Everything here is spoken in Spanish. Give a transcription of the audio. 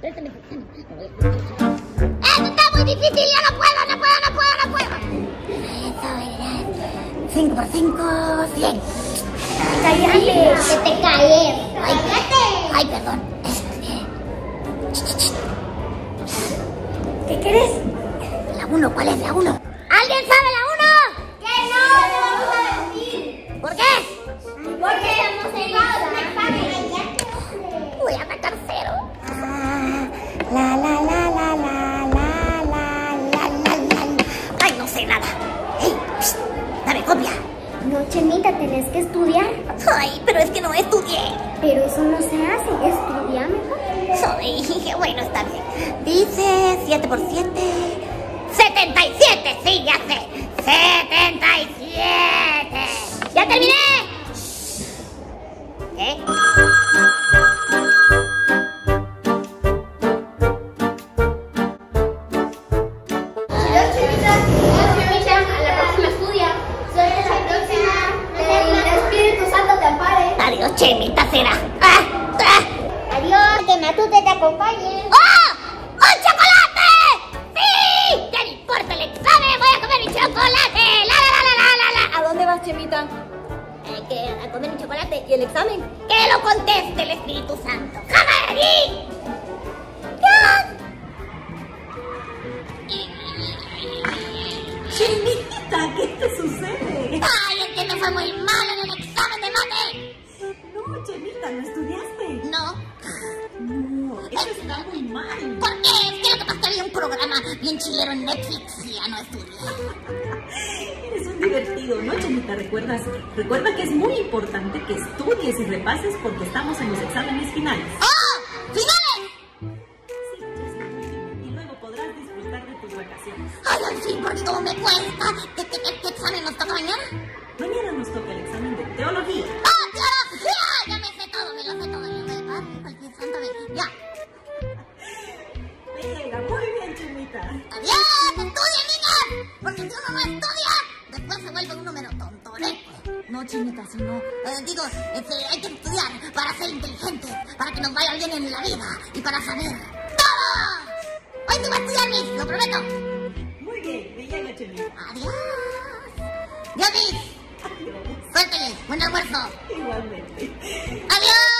préstame. Esto está muy difícil, yo no puedo, no puedo, no puedo, no puedo. Eso era 5 por 5, 100. Cállate, que te caer. Ay, ay, perdón. ¿Qué quieres? La 1, ¿cuál es la 1? ¿Alguien sabe la 1? Que no, no vamos a decir. ¿Por qué? Porque estamos en Tenés que estudiar. Ay, pero es que no estudié. Pero eso no se hace. Estudia mejor. Ay, bueno, está bien. Dice 7 por 7. 77, sí, ya sé. 77. ¿Y el examen? ¡Que lo conteste el Espíritu Santo! ¡Jamás! Chemita, ¿qué te sucede? ¡Ay, es que me fue muy mal en el examen de mate! No, Chemita, ¿no estudiaste? No. No, eso está muy mal. ¿Por qué? Es que lo que pasa es que había un programa bien chilero en Netflix y ya no estudié. Divertido, ¿no, Chemita? ¿Recuerdas? Recuerda que es muy importante que estudies y repases porque estamos en los exámenes finales. ¡Oh! ¡Finales! Sí, ya es el último, y luego podrás disfrutar de tus vacaciones. ¡Ay, al fin! Porque cómo me cuesta. ¿Qué, qué, qué, qué examen nos toca mañana? Mañana nos toca el examen de teología. ¡Ah, teología! Ya me sé todo, me lo sé todo. Yo me cualquier santa vez. Ya. Venga, muy bien, Chemita. ¡Adiós! ¡Estudien, niñas! Porque uno no estudia, después no, chinita, si no. Eh, digo, este, hay que estudiar para ser inteligente, para que nos vaya bien en la vida y para saber todo. Hoy te voy a estudiar, lo prometo. Muy bien, me llamo Adiós. Dios, Miss. Adiós. Buen almuerzo. Igualmente. Adiós.